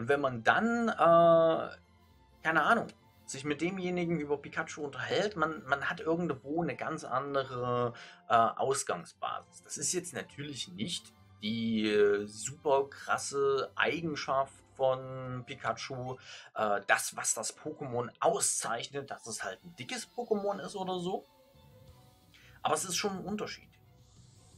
Und wenn man dann, äh, keine Ahnung, sich mit demjenigen über Pikachu unterhält, man, man hat irgendwo eine ganz andere äh, Ausgangsbasis. Das ist jetzt natürlich nicht die äh, super krasse Eigenschaft von Pikachu, äh, das, was das Pokémon auszeichnet, dass es halt ein dickes Pokémon ist oder so. Aber es ist schon ein Unterschied.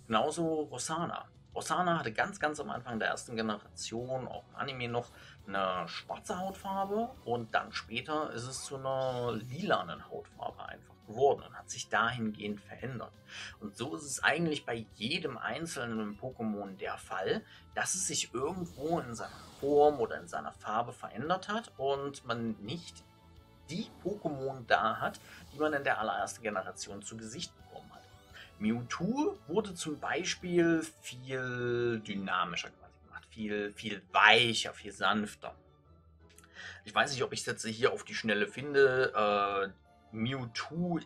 Genauso Rosana. Rosana hatte ganz, ganz am Anfang der ersten Generation, auch im Anime noch, eine schwarze Hautfarbe und dann später ist es zu einer lilanen Hautfarbe einfach geworden und hat sich dahingehend verändert. Und so ist es eigentlich bei jedem einzelnen Pokémon der Fall, dass es sich irgendwo in seiner Form oder in seiner Farbe verändert hat und man nicht die Pokémon da hat, die man in der allerersten Generation zu Gesicht. Mewtwo wurde zum Beispiel viel dynamischer quasi gemacht, viel, viel weicher, viel sanfter. Ich weiß nicht, ob ich es jetzt hier auf die Schnelle finde. Äh, Mewtwo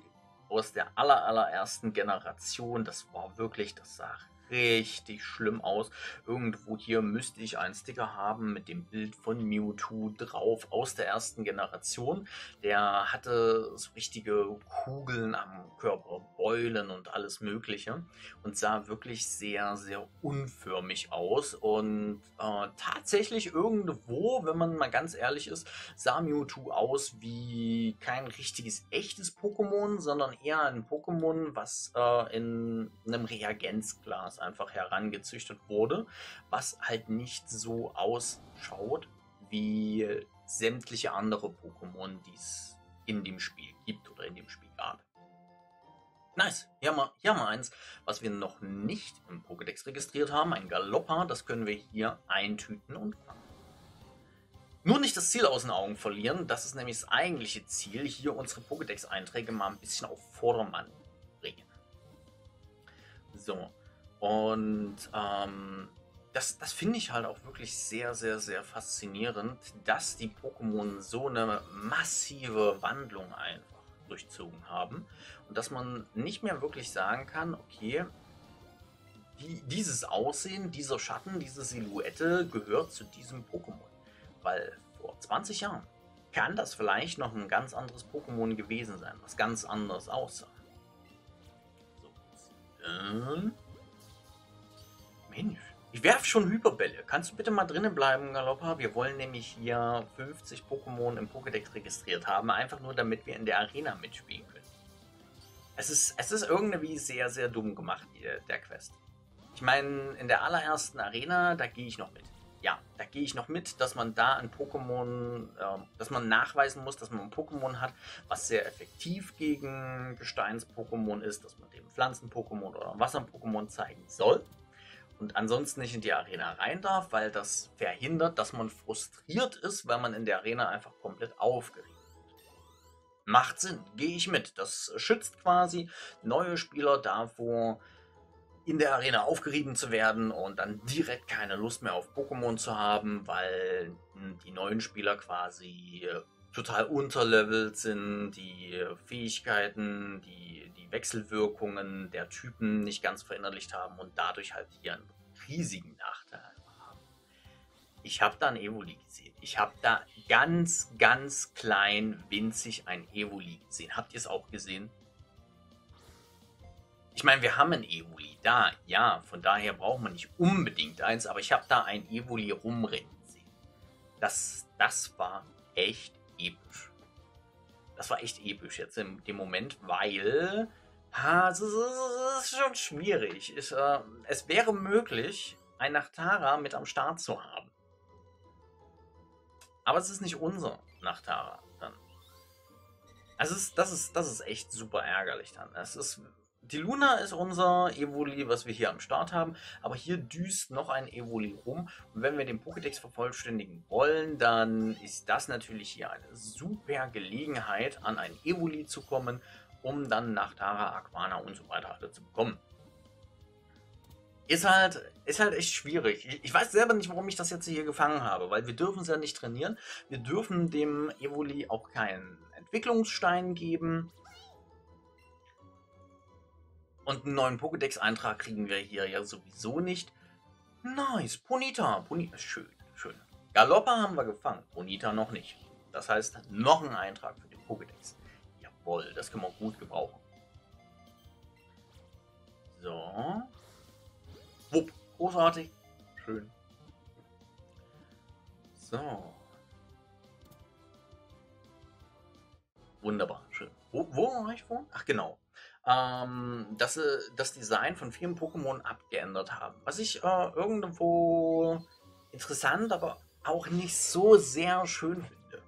aus der aller, allerersten Generation, das war wirklich, das sah richtig schlimm aus. Irgendwo hier müsste ich einen Sticker haben mit dem Bild von Mewtwo drauf aus der ersten Generation. Der hatte so richtige Kugeln am Körper, Beulen und alles Mögliche und sah wirklich sehr, sehr unförmig aus. Und äh, tatsächlich irgendwo, wenn man mal ganz ehrlich ist, sah Mewtwo aus wie kein richtiges echtes Pokémon, sondern eher ein Pokémon, was äh, in einem Reagenzglas Basis einfach herangezüchtet wurde, was halt nicht so ausschaut wie sämtliche andere Pokémon, die es in dem Spiel gibt oder in dem Spiel gab. Nice. Hier haben, wir, hier haben wir eins, was wir noch nicht im Pokédex registriert haben. Ein Galoppa. Das können wir hier eintüten und fangen. Nur nicht das Ziel aus den Augen verlieren. Das ist nämlich das eigentliche Ziel. Hier unsere Pokédex-Einträge mal ein bisschen auf Vordermann bringen. So. Und ähm, das, das finde ich halt auch wirklich sehr, sehr, sehr faszinierend, dass die Pokémon so eine massive Wandlung einfach durchzogen haben und dass man nicht mehr wirklich sagen kann, okay, die, dieses Aussehen, dieser Schatten, diese Silhouette gehört zu diesem Pokémon. Weil vor 20 Jahren kann das vielleicht noch ein ganz anderes Pokémon gewesen sein, was ganz anders aussah. So, dann Mensch, ich werfe schon Hyperbälle. Kannst du bitte mal drinnen bleiben, Galoppa? Wir wollen nämlich hier 50 Pokémon im Pokédex registriert haben, einfach nur damit wir in der Arena mitspielen können. Es ist, es ist irgendwie sehr, sehr dumm gemacht, der Quest. Ich meine, in der allerersten Arena, da gehe ich noch mit. Ja, da gehe ich noch mit, dass man da ein Pokémon, äh, dass man nachweisen muss, dass man ein Pokémon hat, was sehr effektiv gegen Gesteins-Pokémon ist, dass man dem Pflanzen-Pokémon oder Wasser-Pokémon zeigen soll und ansonsten nicht in die Arena rein darf, weil das verhindert, dass man frustriert ist, weil man in der Arena einfach komplett aufgeregt wird. Macht Sinn, gehe ich mit. Das schützt quasi neue Spieler davor, in der Arena aufgerieben zu werden und dann direkt keine Lust mehr auf Pokémon zu haben, weil die neuen Spieler quasi total unterlevelt sind, die Fähigkeiten, die, die Wechselwirkungen der Typen nicht ganz verinnerlicht haben und dadurch halt hier einen riesigen Nachteil haben. Ich habe da ein Evoli gesehen. Ich habe da ganz, ganz klein, winzig ein Evoli gesehen. Habt ihr es auch gesehen? Ich meine, wir haben ein Evoli da, ja, von daher braucht man nicht unbedingt eins, aber ich habe da ein Evoli rumrennen gesehen. Das, das war echt episch. Das war echt episch jetzt in dem Moment, weil ha, das, ist schon schwierig. Ich, äh, es wäre möglich, ein Nachtara mit am Start zu haben. Aber es ist nicht unser Nachtara dann. Also ist, das, ist, das ist echt super ärgerlich dann. Es ist die Luna ist unser Evoli, was wir hier am Start haben, aber hier düst noch ein Evoli rum. Und wenn wir den Pokédex vervollständigen wollen, dann ist das natürlich hier eine super Gelegenheit, an ein Evoli zu kommen, um dann nach Tara, Aquana und so weiter alle zu bekommen. Ist halt, ist halt echt schwierig. Ich weiß selber nicht, warum ich das jetzt hier gefangen habe, weil wir dürfen es ja nicht trainieren. Wir dürfen dem Evoli auch keinen Entwicklungsstein geben. Und einen neuen Pokédex-Eintrag kriegen wir hier ja sowieso nicht. Nice, Ponita. Ponita, schön, schön. Galoppa haben wir gefangen, Bonita noch nicht. Das heißt, noch ein Eintrag für den Pokédex. Jawohl, das können wir gut gebrauchen. So. Wupp, großartig. Schön. So. Wunderbar, schön. Wo, wo war ich vor? Ach genau. Ähm, dass sie das Design von vielen Pokémon abgeändert haben. Was ich äh, irgendwo interessant, aber auch nicht so sehr schön finde.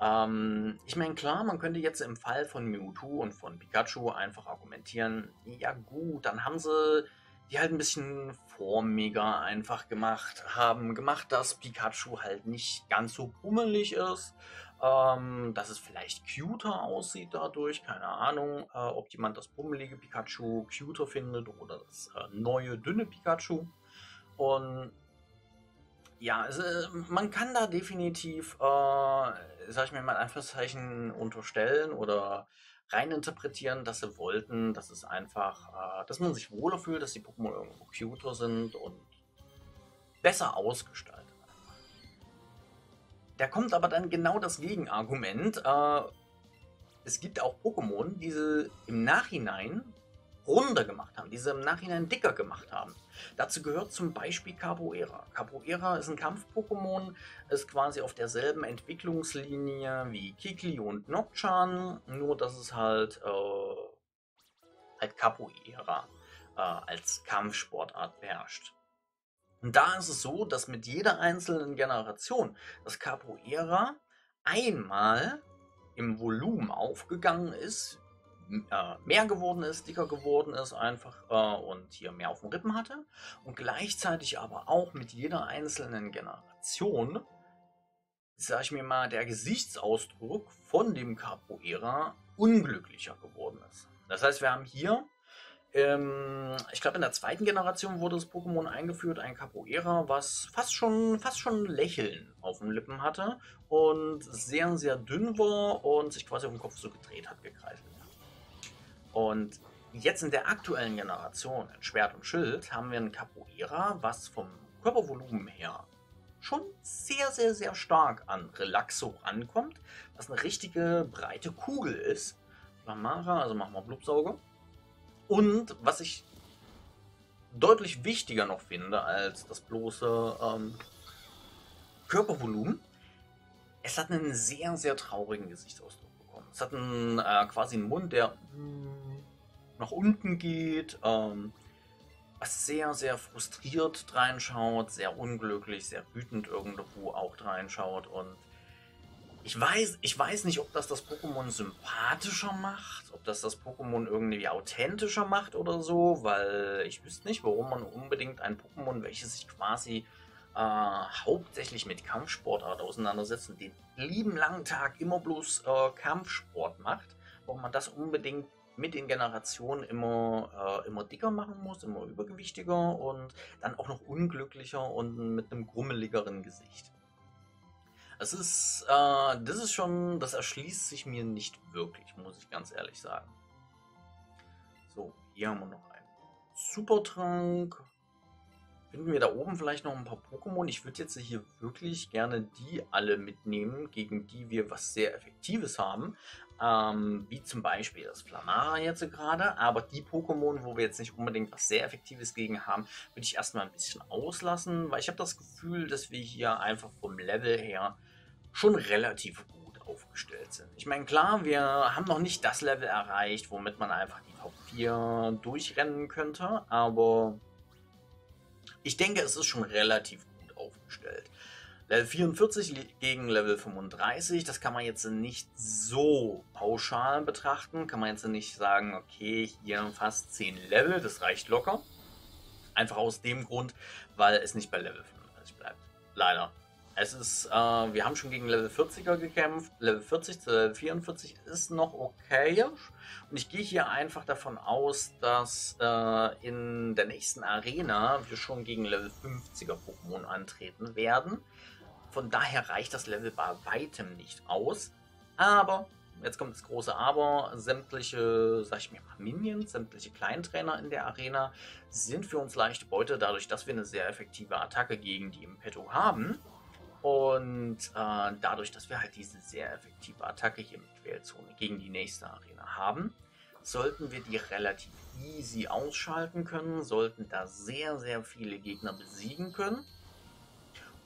Ähm, ich meine, klar, man könnte jetzt im Fall von Mewtwo und von Pikachu einfach argumentieren, ja gut, dann haben sie die halt ein bisschen formiger einfach gemacht, haben gemacht, dass Pikachu halt nicht ganz so bummelig ist, ähm, dass es vielleicht cuter aussieht dadurch, keine Ahnung, äh, ob jemand das bummelige Pikachu cuter findet oder das äh, neue, dünne Pikachu. Und ja, also, man kann da definitiv, äh, sag ich mir mal in Anführungszeichen, unterstellen oder reininterpretieren, dass sie wollten, dass es einfach, äh, dass man sich wohler fühlt, dass die Pokémon irgendwo cuter sind und besser ausgestaltet. Da kommt aber dann genau das Gegenargument. Äh, es gibt auch Pokémon, die sie im Nachhinein runder gemacht haben, die sie im Nachhinein dicker gemacht haben. Dazu gehört zum Beispiel Capoeira. Capoeira ist ein Kampf-Pokémon, ist quasi auf derselben Entwicklungslinie wie Kikli und Nocturne, nur dass es halt, äh, halt Capoeira äh, als Kampfsportart beherrscht. Und da ist es so, dass mit jeder einzelnen Generation das Capoeira einmal im Volumen aufgegangen ist, äh, mehr geworden ist, dicker geworden ist einfach äh, und hier mehr auf den Rippen hatte und gleichzeitig aber auch mit jeder einzelnen Generation, sag ich mir mal, der Gesichtsausdruck von dem Capoeira unglücklicher geworden ist. Das heißt, wir haben hier, ähm, ich glaube in der zweiten Generation wurde das Pokémon eingeführt, ein Capoeira, was fast schon, fast schon Lächeln auf den Lippen hatte und sehr, sehr dünn war und sich quasi auf den Kopf so gedreht hat, gekreiselt. Und jetzt in der aktuellen Generation, in Schwert und Schild, haben wir ein Capoeira, was vom Körpervolumen her schon sehr, sehr, sehr stark an Relaxo rankommt, was eine richtige breite Kugel ist. Flamara, also machen wir Blubsauger. Und was ich deutlich wichtiger noch finde als das bloße ähm, Körpervolumen, es hat einen sehr, sehr traurigen Gesichtsausdruck. Es hat einen, äh, quasi einen Mund, der nach unten geht, ähm, was sehr, sehr frustriert reinschaut, sehr unglücklich, sehr wütend irgendwo auch reinschaut und ich weiß, ich weiß nicht, ob das das Pokémon sympathischer macht, ob das das Pokémon irgendwie authentischer macht oder so, weil ich wüsste nicht, warum man unbedingt ein Pokémon, welches sich quasi äh, hauptsächlich mit Kampfsportart auseinandersetzt und den lieben langen Tag immer bloß äh, Kampfsport macht, warum man das unbedingt mit den Generationen immer, äh, immer dicker machen muss, immer übergewichtiger und dann auch noch unglücklicher und mit einem grummeligeren Gesicht. Das ist, äh, das ist schon, das erschließt sich mir nicht wirklich, muss ich ganz ehrlich sagen. So, hier haben wir noch einen Supertrank, Finden wir da oben vielleicht noch ein paar Pokémon? Ich würde jetzt hier wirklich gerne die alle mitnehmen, gegen die wir was sehr Effektives haben. Ähm, wie zum Beispiel das Flamara jetzt gerade. Aber die Pokémon, wo wir jetzt nicht unbedingt was sehr Effektives gegen haben, würde ich erstmal ein bisschen auslassen, weil ich habe das Gefühl, dass wir hier einfach vom Level her schon relativ gut aufgestellt sind. Ich meine, klar, wir haben noch nicht das Level erreicht, womit man einfach die Top 4 durchrennen könnte, aber ich denke, es ist schon relativ gut aufgestellt. Level 44 gegen Level 35, das kann man jetzt nicht so pauschal betrachten. Kann man jetzt nicht sagen, okay, hier fast 10 Level, das reicht locker. Einfach aus dem Grund, weil es nicht bei Level 35 bleibt. Leider. Es ist, äh, wir haben schon gegen Level 40er gekämpft. Level 40 zu Level 44 ist noch okay. Und ich gehe hier einfach davon aus, dass äh, in der nächsten Arena wir schon gegen Level 50er Pokémon antreten werden. Von daher reicht das Level bei weitem nicht aus. Aber, jetzt kommt das große Aber, sämtliche, sag ich mir mal, Minions, sämtliche Kleintrainer in der Arena sind für uns leichte Beute, dadurch, dass wir eine sehr effektive Attacke gegen die im Petto haben. Und äh, dadurch, dass wir halt diese sehr effektive Attacke hier mit Quälzone gegen die nächste Arena haben, sollten wir die relativ easy ausschalten können, sollten da sehr, sehr viele Gegner besiegen können.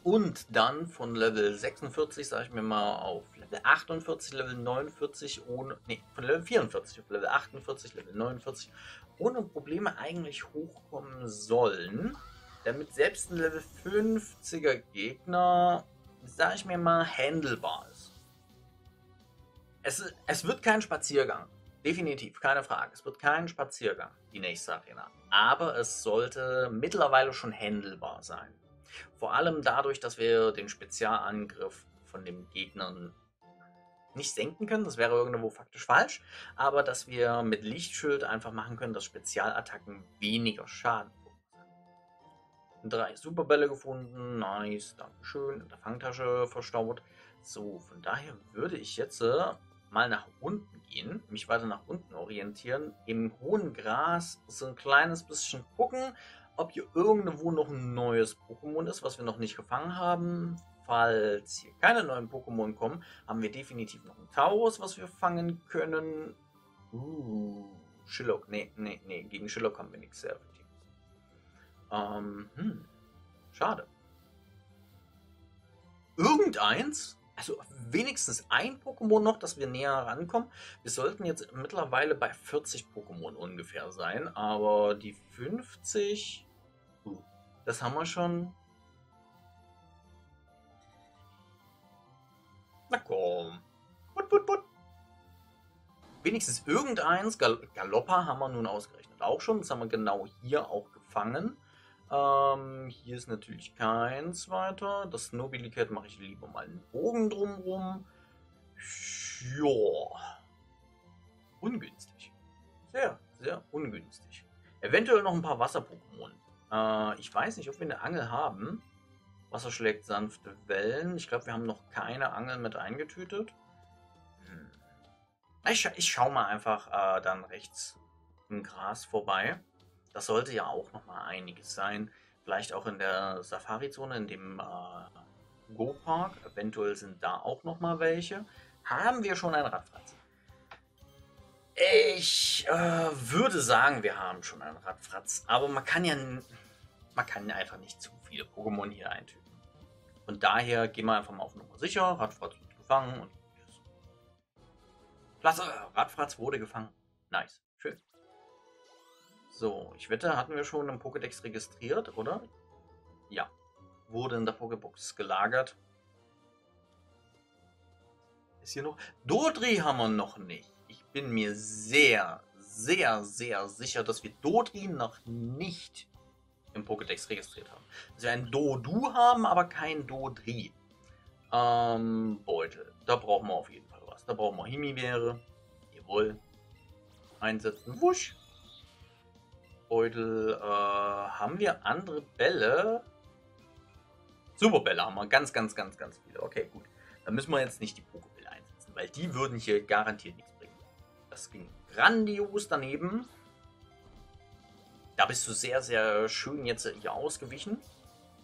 Und dann von Level 46, sage ich mir mal, auf Level 48, Level 49 ohne, nee, von Level 44 auf Level 48, Level 49 ohne Probleme eigentlich hochkommen sollen, damit selbst ein Level 50er Gegner, sage ich mir mal, handelbar ist. Es, es wird kein Spaziergang. Definitiv, keine Frage. Es wird kein Spaziergang, die nächste Arena. Aber es sollte mittlerweile schon handelbar sein. Vor allem dadurch, dass wir den Spezialangriff von den Gegnern nicht senken können, das wäre irgendwo faktisch falsch, aber dass wir mit Lichtschild einfach machen können, dass Spezialattacken weniger Schaden. Drei Superbälle gefunden, nice, dankeschön, in der Fangtasche verstaut. So, von daher würde ich jetzt äh, mal nach unten gehen, mich weiter nach unten orientieren, im hohen Gras so ein kleines bisschen gucken, ob hier irgendwo noch ein neues Pokémon ist, was wir noch nicht gefangen haben. Falls hier keine neuen Pokémon kommen, haben wir definitiv noch ein Taurus, was wir fangen können. Uh, Shillock. Nee, nee, nee. Gegen Shillock haben wir nichts sehr. Ähm, hm. Schade. Irgendeins? Also wenigstens ein Pokémon noch, dass wir näher rankommen. Wir sollten jetzt mittlerweile bei 40 Pokémon ungefähr sein, aber die 50 das haben wir schon. Na komm. Put, put, put. Wenigstens irgendeins. Gal Galoppa haben wir nun ausgerechnet auch schon. Das haben wir genau hier auch gefangen. Ähm, hier ist natürlich keins weiter. Das Nobilicat mache ich lieber mal einen Bogen drumrum. Ja. Ungünstig. Sehr, sehr ungünstig. Eventuell noch ein paar Wasser-Pokémon. Äh, ich weiß nicht, ob wir eine Angel haben. Wasser schlägt sanfte Wellen. Ich glaube, wir haben noch keine Angel mit eingetütet. Hm. Ich, ich schaue mal einfach äh, dann rechts im Gras vorbei. Das sollte ja auch noch mal einiges sein. Vielleicht auch in der Safari-Zone, in dem äh, Go-Park. Eventuell sind da auch noch mal welche. Haben wir schon ein Radfratz? Ich äh, würde sagen, wir haben schon einen Radfratz, aber man kann ja man kann einfach nicht zu viele Pokémon hier eintüten. Und daher gehen wir einfach mal auf Nummer sicher. Radfratz wird gefangen und Klasse, Radfratz wurde gefangen. Nice, schön. So, ich wette, hatten wir schon im Pokédex registriert, oder? Ja. Wurde in der Pokébox gelagert. Ist hier noch. Dodri haben wir noch nicht bin mir sehr, sehr, sehr sicher, dass wir Dodri noch nicht im Pokédex registriert haben. Dass wir ein Dodu haben, aber kein Dodri. Ähm, Beutel. Da brauchen wir auf jeden Fall was. Da brauchen wir Himbeere. Jawohl. Einsetzen. Wusch. Beutel. Äh, haben wir andere Bälle? Superbälle haben wir. Ganz, ganz, ganz, ganz viele. Okay, gut. Dann müssen wir jetzt nicht die Pokébälle einsetzen, weil die würden hier garantiert nichts das ging grandios daneben. Da bist du sehr, sehr schön jetzt hier ausgewichen.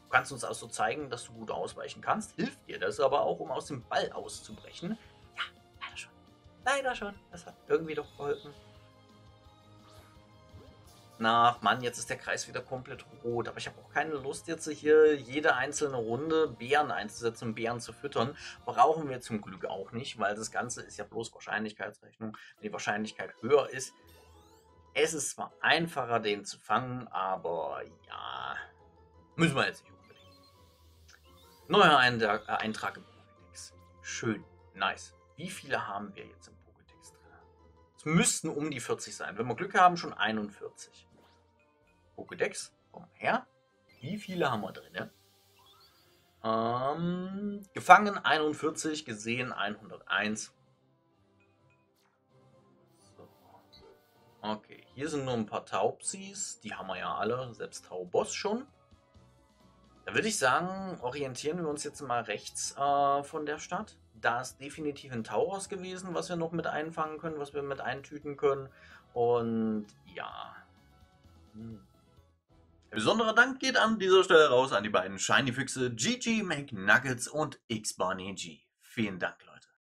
Du kannst uns auch so zeigen, dass du gut ausweichen kannst. Hilft dir das aber auch, um aus dem Ball auszubrechen. Ja, leider schon. Leider schon. Das hat irgendwie doch geholfen. Nach, Mann, jetzt ist der Kreis wieder komplett rot. Aber ich habe auch keine Lust, jetzt hier jede einzelne Runde Bären einzusetzen und Bären zu füttern. Brauchen wir zum Glück auch nicht, weil das Ganze ist ja bloß Wahrscheinlichkeitsrechnung. Wenn die Wahrscheinlichkeit höher ist, es ist zwar einfacher, den zu fangen, aber ja, müssen wir jetzt nicht unbedingt. Neuer Eintrag im Pokédex. Schön, nice. Wie viele haben wir jetzt im Pokédex drin? Es müssten um die 40 sein. Wenn wir Glück haben, schon 41. Pokédex, komm her. Wie viele haben wir drin? Ähm, gefangen 41, gesehen 101. So. Okay, hier sind nur ein paar Taubsis. Die haben wir ja alle, selbst Taubos schon. Da würde ich sagen, orientieren wir uns jetzt mal rechts äh, von der Stadt. Da ist definitiv ein Tauros gewesen, was wir noch mit einfangen können, was wir mit eintüten können. Und ja. Hm. Besonderer Dank geht an dieser Stelle raus an die beiden Shiny Füchse GG McNuggets und G. Vielen Dank, Leute.